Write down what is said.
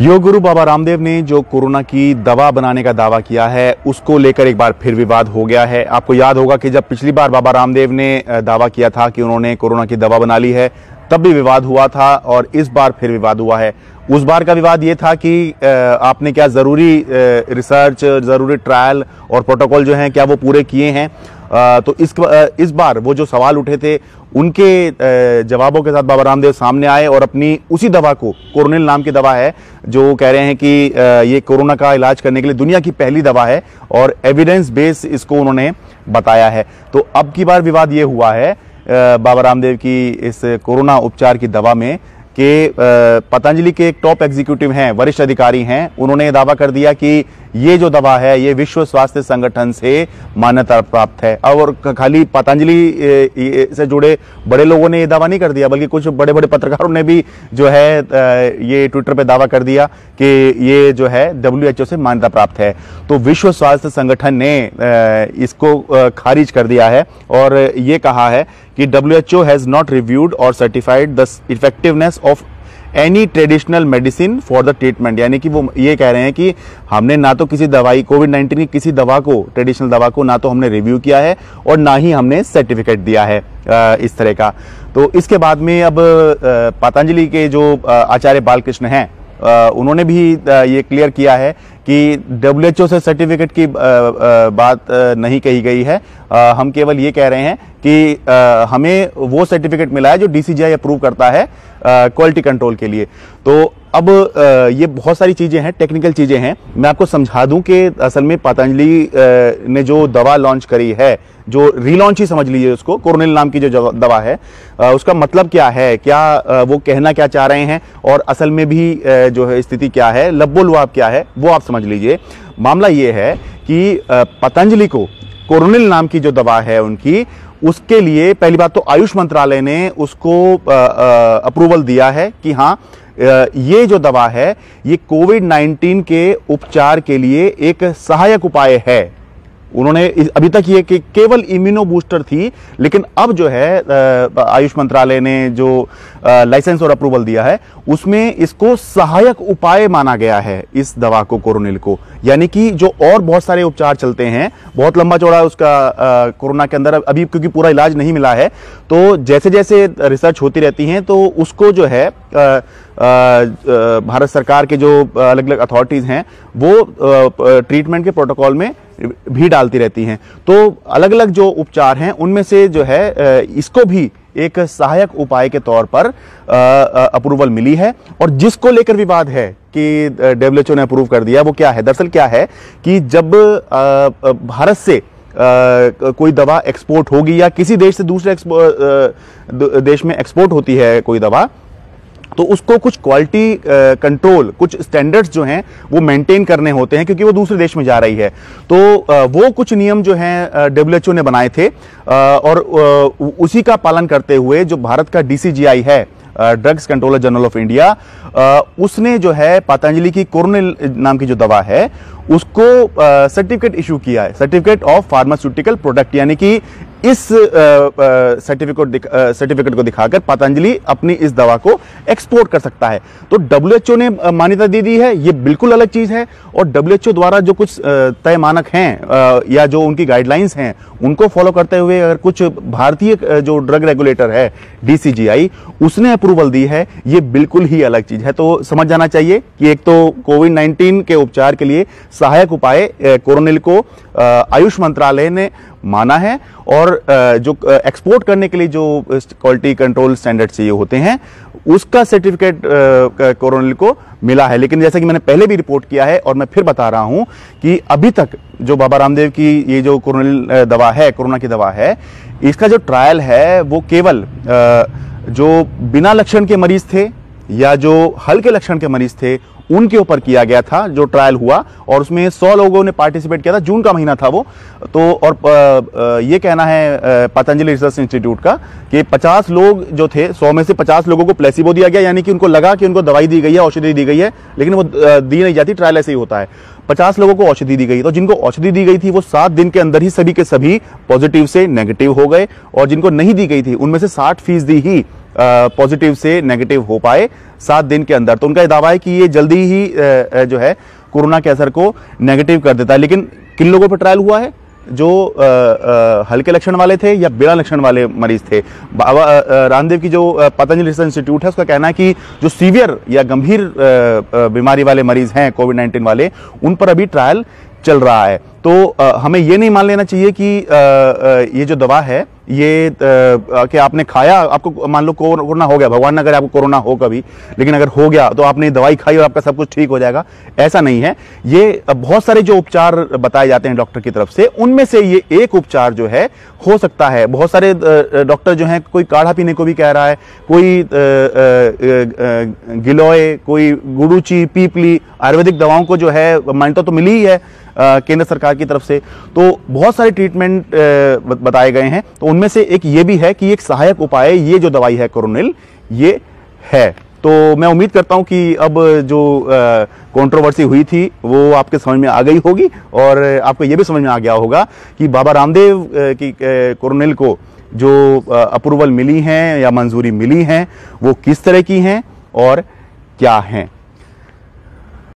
योग गुरु बाबा रामदेव ने जो कोरोना की दवा बनाने का दावा किया है, उसको लेकर एक बार फिर विवाद हो गया है। आपको याद होगा कि जब पिछली बार बाबा रामदेव ने दावा किया था कि उन्होंने कोरोना की दवा बना ली है, तब भी विवाद हुआ था और इस बार फिर विवाद हुआ है। उस बार का विवाद ये था कि आपने क्या ज़रूरी रिसर्च ज़रूरी ट्रायल और प्रोटोकॉल जो हैं, क्या वो पूरे किए हैं? तो इस इस बार वो जो सवाल उठे थे, उनके जवाबों के साथ बाबा रामदेव सामने आए और अपनी उसी दवा को, कोरोनिल नाम की दवा है, जो कह रहे हैं कि ये कोरोना का इलाज करने के लिए दुनिया की पहली दवा है और एविडेंस बेस इसको उन्होंने बताया है। तो अब की बार विवाद ये हुआ है बाबा रामदेव की इस कोरोना उपचार की दवा में कि पतंजलि के एक टॉप एग्जीक्यूटिव हैं, वरिष्ठ अधिकारी हैं, उन्होंने दावा कर दिया कि ये जो दवा है, ये विश्व स्वास्थ्य संगठन से मान्यता प्राप्त है। और खाली पतंजलि से जुड़े बड़े लोगों ने ये दावा नहीं कर दिया, बल्कि कुछ बड़े बड़े पत्रकारों ने भी जो है ये ट्विटर पे दावा कर दिया कि ये जो है डब्ल्यू से मान्यता प्राप्त है। तो विश्व स्वास्थ्य संगठन ने इसको खारिज कर दिया है और ये कहा है कि W H O has not reviewed और certified the effectiveness of any traditional medicine for the treatment यानी कि वो ये कह रहे हैं कि हमने ना तो किसी दवाई कोविड नाइन्टीन की किसी दवा को ट्रेडिशनल दवा को ना तो हमने रिव्यू किया है और ना ही हमने सर्टिफिकेट दिया है इस तरह का। तो इसके बाद में अब पतंजलि के जो आचार्य बालकृष्ण हैं उन्होंने भी ये क्लियर किया है कि डब्ल्यूएचओ से सर्टिफिकेट की बात नहीं कही गई है। हम केवल ये कह रहे हैं कि हमें वो सर्टिफिकेट मिला है जो डीसीजीआई अप्रूव करता है क्वालिटी कंट्रोल के लिए। तो अब ये बहुत सारी चीज़ें हैं टेक्निकल चीज़ें हैं। मैं आपको समझा दूँ कि असल में पतंजलि ने जो दवा लॉन्च करी है जो रीलॉन्च ही समझ लीजिए उसको कोरोनिल नाम की जो दवा है उसका मतलब क्या है, क्या वो कहना क्या चाह रहे हैं, और असल में भी जो है स्थिति क्या है लब्बो लुआब क्या है, वो आप समझ लीजिए। मामला ये है कि पतंजलि को कोरोनिल नाम की जो दवा है उनकी, उसके लिए पहली बात तो आयुष मंत्रालय ने उसको अप्रूवल दिया है कि हाँ ये जो दवा है, ये कोविड 19 के उपचार के लिए एक सहायक उपाय है। उन्होंने अभी तक ये कि केवल इम्यूनो बूस्टर थी, लेकिन अब जो है आयुष मंत्रालय ने जो लाइसेंस और अप्रूवल दिया है, उसमें इसको सहायक उपाय माना गया है इस दवा को, कोरोनिल को। यानी कि जो और बहुत सारे उपचार चलते हैं, बहुत लंबा चौड़ा उसका कोरोना के अंदर अभी क्योंकि पूरा इलाज नहीं मिला है तो जैसे जैसे रिसर्च होती रहती हैं तो उसको जो है भारत सरकार के जो अलग अलग अथॉरिटीज़ हैं, वो ट्रीटमेंट के प्रोटोकॉल में भी डालती रहती हैं। तो अलग अलग जो उपचार हैं, उनमें से जो है इसको भी एक सहायक उपाय के तौर पर अप्रूवल मिली है। और जिसको लेकर विवाद है कि डब्ल्यूएचओ ने अप्रूव कर दिया, वो क्या है? दरअसल क्या है कि जब भारत से कोई दवा एक्सपोर्ट होगी या किसी देश से दूसरे देश में एक्सपोर्ट होती है कोई दवा तो उसको कुछ क्वालिटी कंट्रोल कुछ स्टैंडर्ड्स जो हैं, वो मेंटेन करने होते हैं, क्योंकि वो दूसरे देश में जा रही है। तो वो कुछ नियम जो हैं डब्ल्यूएचओ ने बनाए थे और उसी का पालन करते हुए जो भारत का डीसीजीआई है drugs controller general of India उसने जो है पतंजलि की कोरोनिल नाम की जो दवा है उसको सर्टिफिकेट इशू किया है। सर्टिफिकेट ऑफ़ फार्मास्यूटिकल प्रोडक्ट यानी कि इस सर्टिफिकेट सर्टिफिकेट को दिखाकर पतंजलि अपनी इस दवा को एक्सपोर्ट कर सकता है। तो डब्ल्यूएचओ ने मान्यता दे दी है, ये बिल्कुल अलग चीज़ है, और डब्ल्यूएचओ द्वारा जो कुछ तय मानक हैं या जो उनकी गाइडलाइंस हैं, उनको फॉलो करते हुए अगर कुछ भारतीय जो ड्रग रेगुलेटर है डीसीजीआई उसने अप्रूवल दी है, ये बिल्कुल ही अलग चीज़ है। तो समझ जाना चाहिए कि एक तो कोविड नाइन्टीन के उपचार के लिए सहायक उपाय कोरोनिल को आयुष मंत्रालय ने माना है और जो एक्सपोर्ट करने के लिए जो क्वालिटी कंट्रोल स्टैंडर्ड चाहिए होते हैं, उसका सर्टिफिकेट कोरोनिल को मिला है। लेकिन जैसा कि मैंने पहले भी रिपोर्ट किया है और मैं फिर बता रहा हूँ कि अभी तक जो बाबा रामदेव की ये जो कोरोनिल दवा है, कोरोना की दवा है, इसका जो ट्रायल है वो केवल जो बिना लक्षण के मरीज़ थे या जो हल्के लक्षण के मरीज़ थे उनके ऊपर किया गया था, जो ट्रायल हुआ, और उसमें सौ लोगों ने पार्टिसिपेट किया था। जून का महीना था वो। तो और ये कहना है पतंजलि रिसर्च इंस्टीट्यूट का, कि 50 लोग जो थे 100 में से 50 लोगों को प्लेसिबो दिया गया, यानी कि उनको लगा कि उनको दवाई दी गई है, औषधि दी गई है, लेकिन वो दी नहीं जाती ट्रायल ऐसे ही होता है। पचास लोगों को औषधि दी गई तो जिनको औषधि दी गई थी, वो सात दिन के अंदर ही सभी के सभी पॉजिटिव से नेगेटिव हो गए, और जिनको नहीं दी गई थी, उनमें से साठ फ़ीसदी ही पॉजिटिव से नेगेटिव हो पाए सात दिन के अंदर। तो उनका ये दावा है कि ये जल्दी ही जो है, कोरोना के असर को नेगेटिव कर देता है। लेकिन किन लोगों पर ट्रायल हुआ है? जो हल्के लक्षण वाले थे या बिना लक्षण वाले मरीज़ थे? बाबा रामदेव की जो पतंजलि रिसर्च इंस्टीट्यूट है, उसका कहना है कि जो सीवियर या गंभीर बीमारी वाले मरीज़ हैं कोविड नाइन्टीन वाले, उन पर अभी ट्रायल चल रहा है। तो आ, हमें ये नहीं मान लेना चाहिए कि आ, आ, ये जो दवा है ये कि आपने खाया आपको मान लो कोरोना हो गया भगवान ना करे आपको कोरोना हो कभी लेकिन अगर हो गया तो आपने दवाई खाई और आपका सब कुछ ठीक हो जाएगा ऐसा नहीं है। ये बहुत सारे जो उपचार बताए जाते हैं डॉक्टर की तरफ़ से उनमें से ये एक उपचार जो है हो सकता है। बहुत सारे डॉक्टर जो हैं कोई काढ़ा पीने को भी कह रहा है कोई गिलोय कोई गुड़ूची पीपली आयुर्वेदिक दवाओं को जो है मान्यता तो मिली ही है केंद्र सरकार की तरफ़ से। तो बहुत सारे ट्रीटमेंट बताए गए हैं। तो उनमें से एक ये भी है कि एक सहायक उपाय, ये जो दवाई है कोरोनिल, ये है। तो मैं उम्मीद करता हूँ कि अब जो कंट्रोवर्सी हुई थी, वो आपके समझ में आ गई होगी और आपको ये भी समझ में आ गया होगा कि बाबा रामदेव की कोरोनिल को जो अप्रूवल मिली हैं या मंजूरी मिली हैं, वो किस तरह की हैं और क्या हैं।